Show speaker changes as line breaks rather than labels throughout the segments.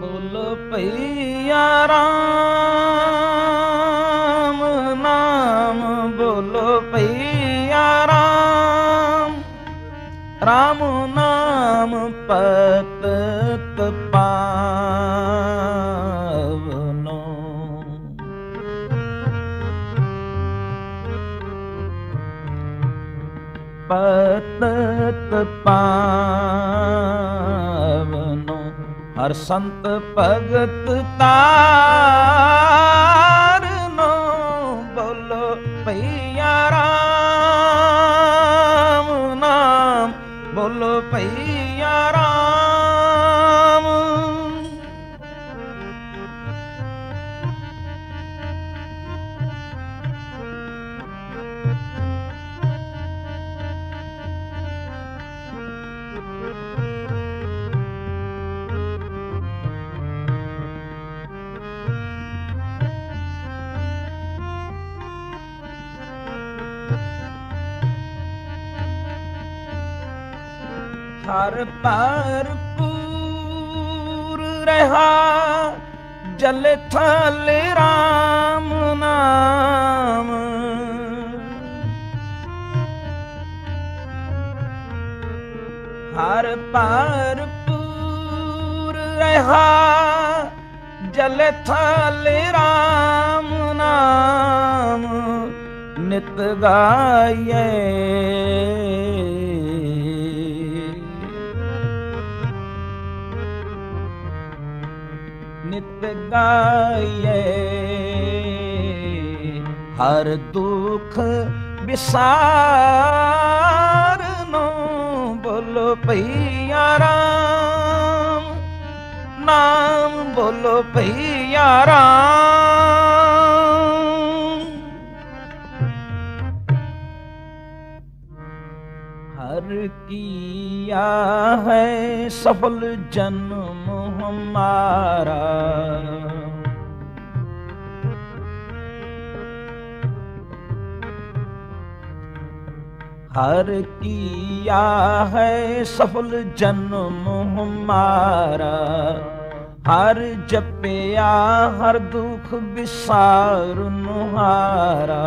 पयारम् पैया राम नाम बोलो पैया राम। राम नाम पत पतपनो पतप ਹਰ ਸੰਤ ਭਗਤ ਤਾਰਨੋ ਹਰ ਭਰਪੂਰ ਰਹਾ, ਜਲ ਥਲ ਰਾਮ ਨਾਮ। ਹਰ ਭਰਪੂਰ ਰਹਾ, ਜਲ ਥਲ ਰਾਮ ਨਾਮ। ਨਿਤ ਗਾਏ ਨਿਤ ਗਾਈਏ। ਹਰ ਦੁੱਖ ਵਿਸਾਰ ਨੂੰ ਬੋਲ ਭਈਆ ਰਾਮ। ਨਾਮ ਬੋਲ ਭਈਆ ਰਾਮ। ਹਰ ਕੀ ਆ ਹੈ ਸਫਲ ਜਨ हमारा हर किया है सफल जन्म हमारा हर जपया हर दुख विसार नुहारा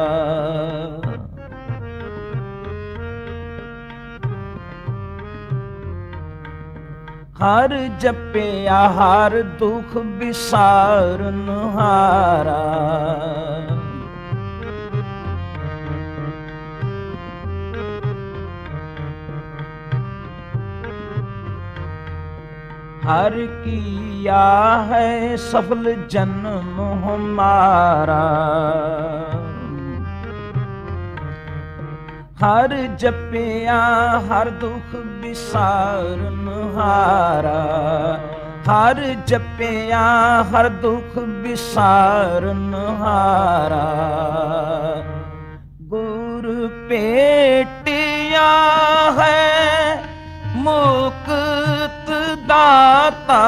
ਹਰ ਜਪਿਆ ਹਰ ਦੁਖ ਵਿਸਾਰ ਹਾਰਾ। ਹਰ ਕੀਆ ਹੈ ਸਫਲ ਜਨਮ ਹਮਾਰਾ। ਹਰ ਜਪਿਆ, ਹਰ ਦੁਖ ਵਿਸਾਰਨ ਹਾਰਾ। ਹਰ ਜਪਿਆ, ਹਰ ਦੁਖ ਵਿਸਾਰਨ ਹਾਰਾ। ਗੁਰ ਪੇਟਿਆ ਹੈ ਮੁਕਤ ਦਾਤਾ।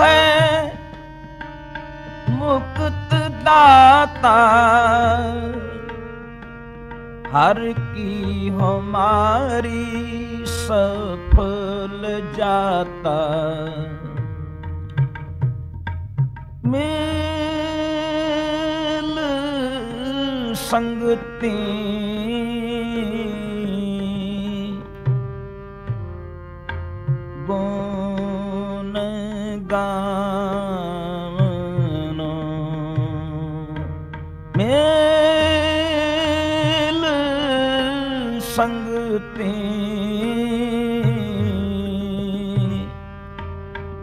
ਹੈ ਮੁਕਤ ਦਾਤਾ। ਹਰ ਕੀ ਹਮਾਰੀ ਸਫਲ ਜਾਤਾ। ਮੇਲ ਸੰਗਤੀ ਗਾਵਨੋ। ਮੇਲ ਸੰਗਤੀ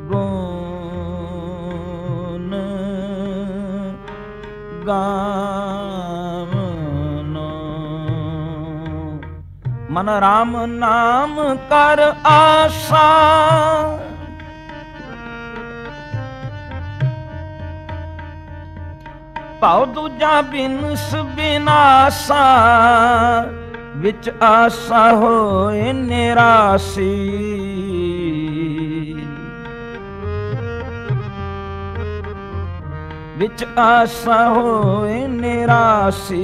ਗੋਨ ਗਾਵਨੋ। ਮਨ ਰਾਮ ਨਾਮ ਕਰ ਆਸਾ। ਭਾਉ ਦੂਜਾ ਬਿਨਸ ਬਿਨਾਸਾ ਵਿੱਚ ਆਸਾ ਹੋਏ ਨਿਰਾਸੀ। ਵਿੱਚ ਆਸਾ ਹੋਏ ਨਿਰਾਸੀ,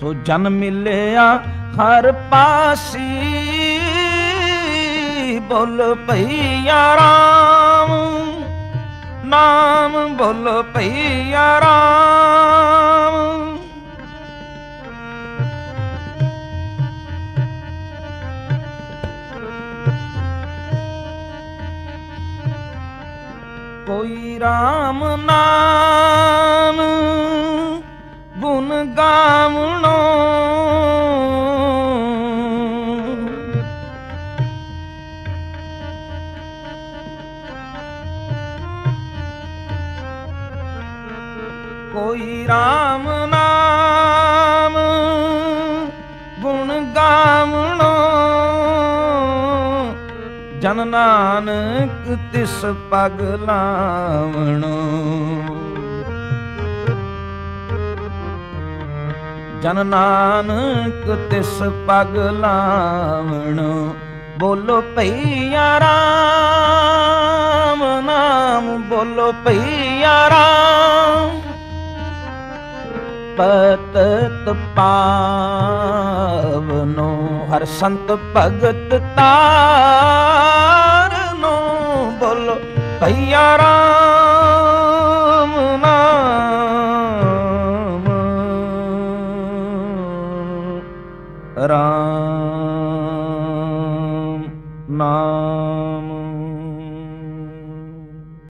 ਸੋ ਜਨ ਮਿਲਿਆ ਹਰ ਪਾਸੀ। ਬੋਲ ਭਈ ਆਰਾਮ ਨਾਮ ਬੋਲ ਭਈਆ ਰਾਮ। ਕੋਈ RAM ਨਾਮ ਗੁਣ ਗਾਵਣੋ ਕੋਈ RAM ਨਾਮ ਗੁਣ ਗਾਵਣੋ। ਜਨ ਨਾਨਕ ਤਿਸ ਪਗ ਲਾਵਣੋ। ਜਨ ਨਾਨਕ ਤਿਸ ਪਗ ਲਾਵਣੋ। ਬੋਲੋ ਭਈਆ ਰਾਮ, ਨਾਮ ਬੋਲੋ ਭਈਆ ਰਾਮ। ਪਤਤ ਪਾਵਨੋ ਹਰ ਸੰਤ ਭਗਤ ਤਾਰਨੋ ਬੋਲੋ ਭਈਆ ਰਾਮ